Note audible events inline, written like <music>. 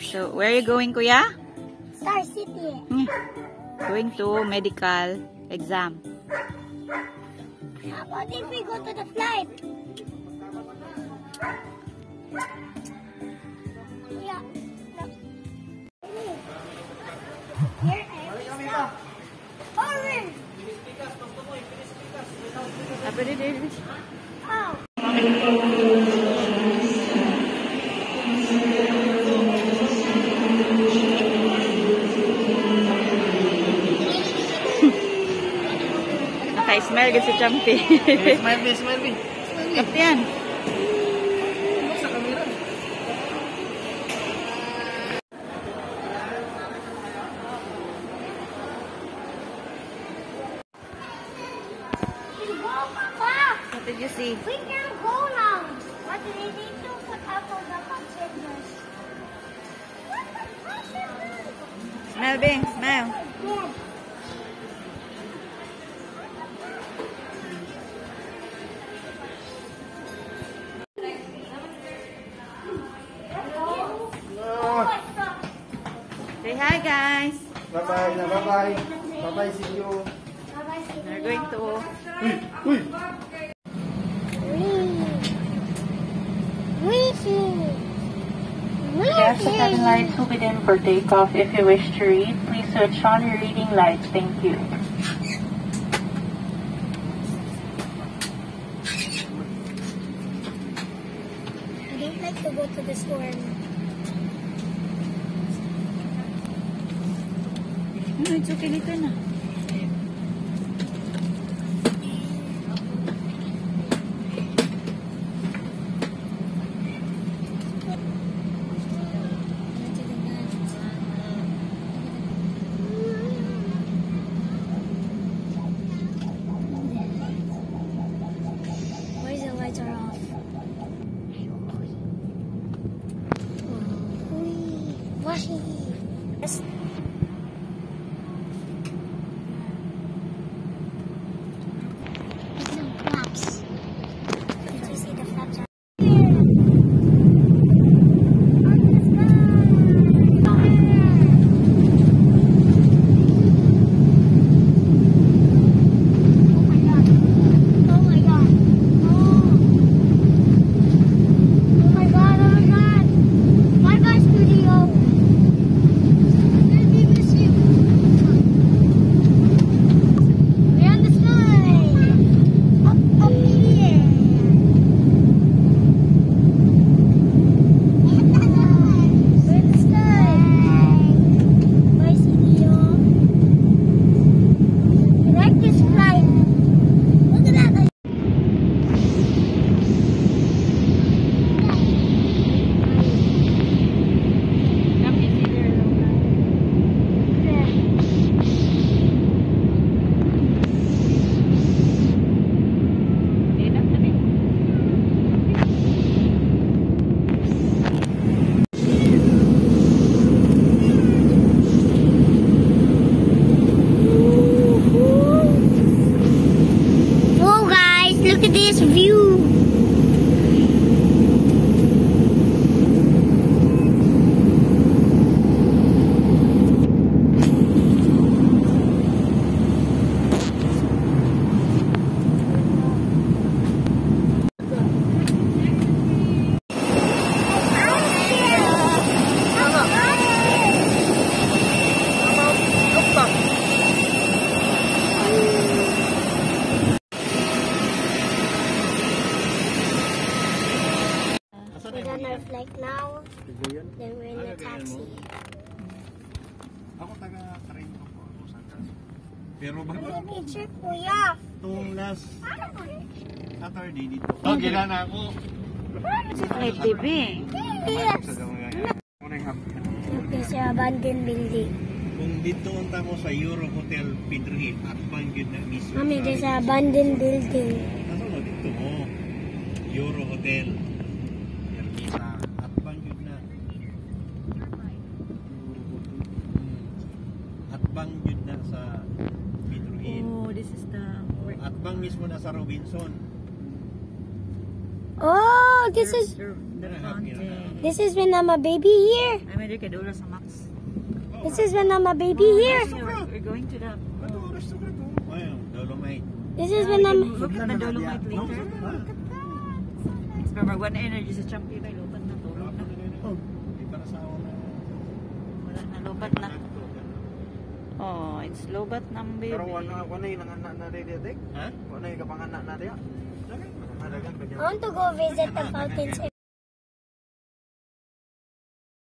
So, where are you going, kuya? Star City. Hmm. Going to medical exam. How about if we go to the flight? Yeah. Here is the orange. Ah. Oh. Naka-smile ka si Champi. Smile <laughs> me, smile me. Kaptian. Sa camera. Papa, What did you see? we can go now. But we need to put up on the. What? Smile, Bing. Smile. Good. Say hi, guys. Bye-bye na, bye-bye. Bye-bye, see you. We're going to... Uy! Yes, the seven lights will be dim for takeoff. If you wish to read, please switch on your reading lights. Thank you. I don't like to go to the store. No, it's okay dito na. Why the lights are off? Washing. Yes. There's no flaps. Did you see the flaps? Are Oh my god. Oh. Oh my god, oh my god. My god studio. Let me miss you. We're on the sky. Up, up here. We're in the sky. Bye, studio. I like this flight. Look at that. Whoa guys, look this view. Our flight now. Then we're in the taxi. Ako taga po. Ako sa Kaso. Pero ba Take a picture, kuya. itong last Saturday dito? Oh, gila na ako. Flight TV. Yes. Sa yung happy. Look, there's a abandoned building. Kung dito unta mo sa Euro Hotel Pedri, akbang yun na mismo. Mami, there's a abandoned building. Ano no, dito mo. Euro Hotel. Ermita. Yun na. Yun na sa Pedroin. Oh, this is the... Oh, Atbang mismo na sa Robinson. Oh, Oh, this is this is when I'm a baby here. Ay, may ka doon sa Max. This is when I'm a baby oh, here. We're, we're going to the... Ano oras to ka to? Ayun, Dolomite. This is when I'm. Look at the Dolomite later. Pero magwan na energy sa champion kay lupat na to. Na. Wala na lupat na. Oh, it's lobat ng baby. Pero wala wala yung nanganak na rin dito. Ha? Wala yung kapanganak na rin. I want to go visit the fountains